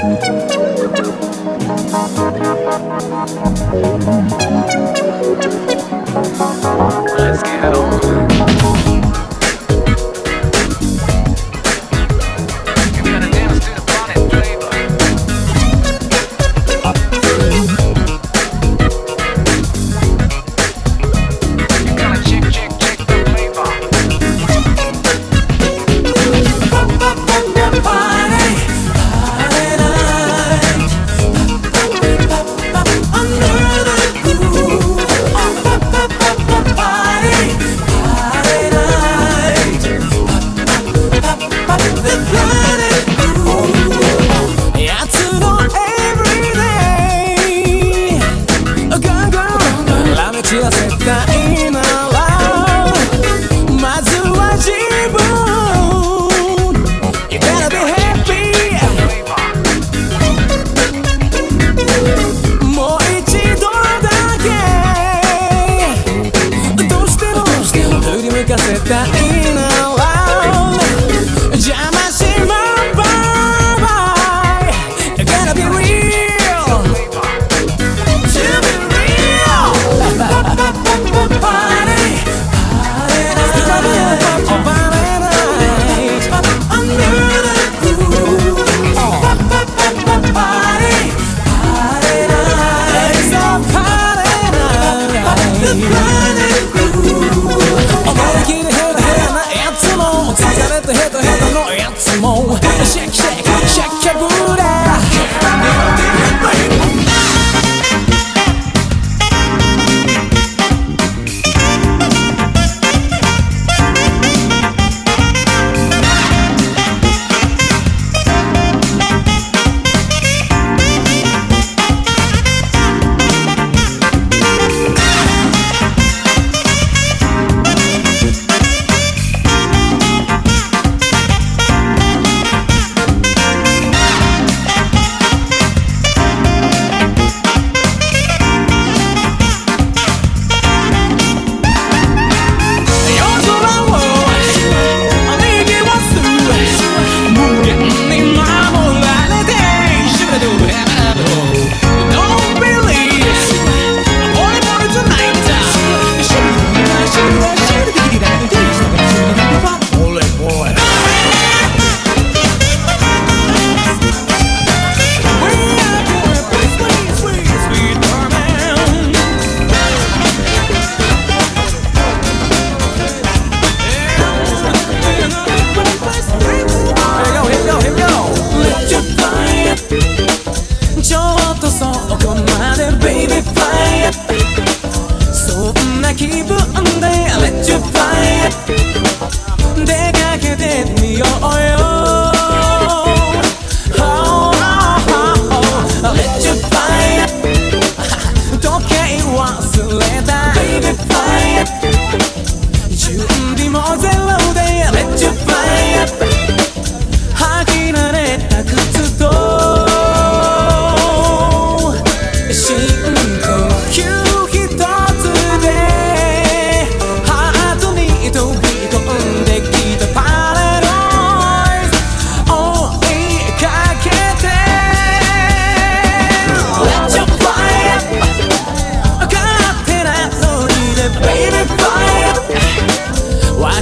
Let's get on.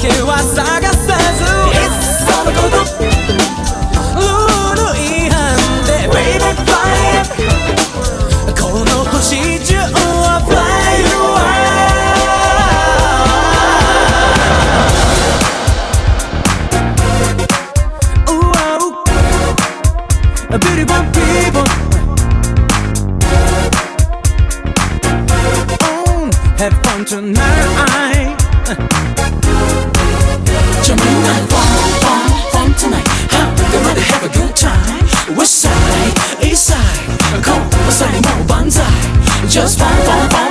けは探さずいっそのことルール違反で Baby Fly この星中は Fly You Are Beautiful people Have fun tonight fun, fun, fun tonight. Have a good time. Side, side Come, banzai Just fun, fun, fun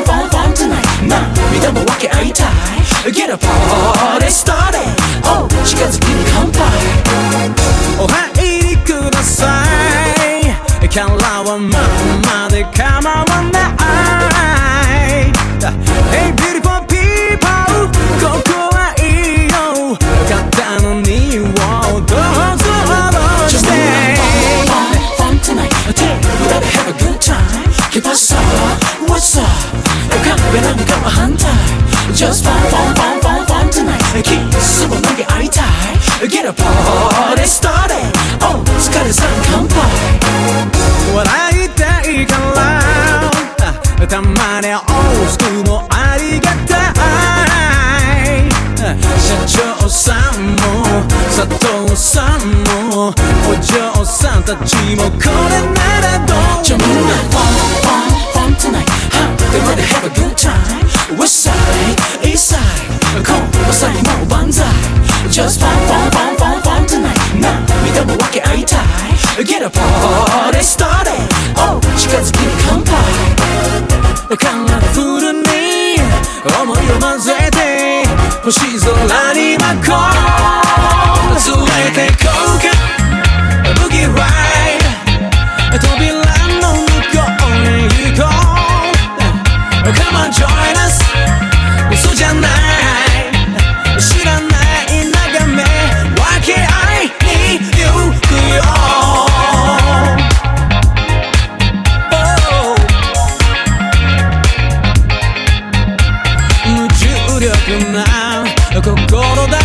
just fine, fun, fun, fun, fun tonight. Keep super monkey eye tie. Get a party started. Oh, it's got a sun come by. What I eat, I can lie. just fun, fun, fun, fun, fun tonight 涙も分け合いたい Get a party started Oh 近づきに乾杯カンガフルに思いを混ぜて星空に巻こうな心だ